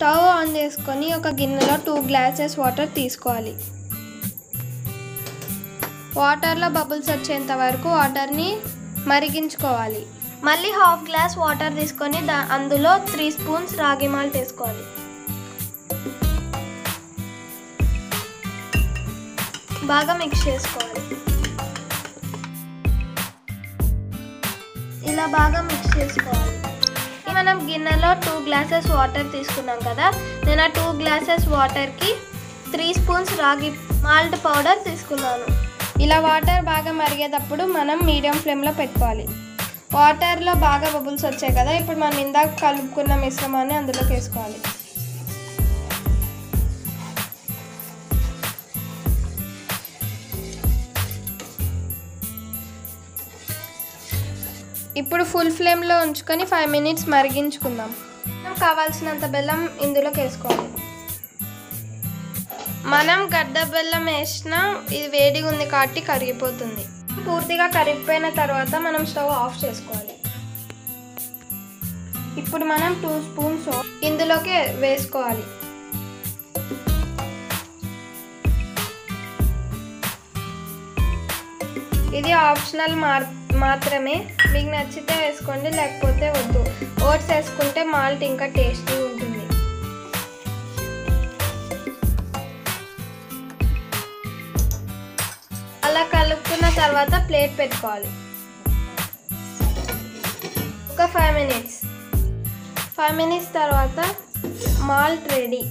Stove on చేసుకొని ఒక గిన్నెలో టూ గ్లాసెస్ వాటర్ తీసుకోవాలి. వాటర్లో బబుల్స్ వచ్చేంత వరకు వాటర్ని మరిగించుకోవాలి. మళ్ళీ హాఫ్ గ్లాస్ వాటర్ తీసుకొని దా అందులో త్రీ స్పూన్స్ రాగి మాల్ట్ వేసుకోవాలి. బాగా మిక్స్ చేసుకోవాలి. ఇలా బాగా మిక్స్ చేసుకోవాలి. మనం గిన్నెలో టూ గ్లాసెస్ వాటర్ తీసుకున్నాం కదా నేను ఆ టూ గ్లాసెస్ వాటర్కి three spoons ragi malt powder తీసుకున్నాను. ఇలా వాటర్ బాగా మరిగేటప్పుడు మనం మీడియం ఫ్లేమ్లో పెట్టుకోవాలి. వాటర్లో బాగా బబుల్స్ వచ్చాయి కదా ఇప్పుడు మనం ఇందాక కలుపుకున్న మిశ్రమాన్ని అందులోకి వేసుకోవాలి. ఇప్పుడు ఫుల్ ఫ్లేమ్లో ఉంచుకొని ఫైవ్ మినిట్స్ మరిగించుకుందాం. మనం కావాల్సినంత బెల్లం ఇందులోకి వేసుకోవాలి. మనం గడ్డ బెల్లం వేసినా ఇది వేడిగా ఉంది కాబట్టి కరిగిపోతుంది. పూర్తిగా కరిగిపోయిన తర్వాత మనం స్టవ్ ఆఫ్ చేసుకోవాలి. ఇప్పుడు మనం టూ స్పూన్స్ ఇందులోకి వేసుకోవాలి. ఇది ఆప్షనల్ మార్ మాత్రమే మీకు నచ్చితే వేసుకోండి లేకపోతే వద్దు. ఓట్స్ వేసుకుంటే మాల్ట్ ఇంకా టేస్టీ ఉంటుంది. అలా కలుపుకున్న తర్వాత ప్లేట్ పెట్టుకోవాలి. ఒక ఫైవ్ మినిట్స్ ఫైవ్ మినిట్స్ తర్వాత మాల్ట్ రెడీ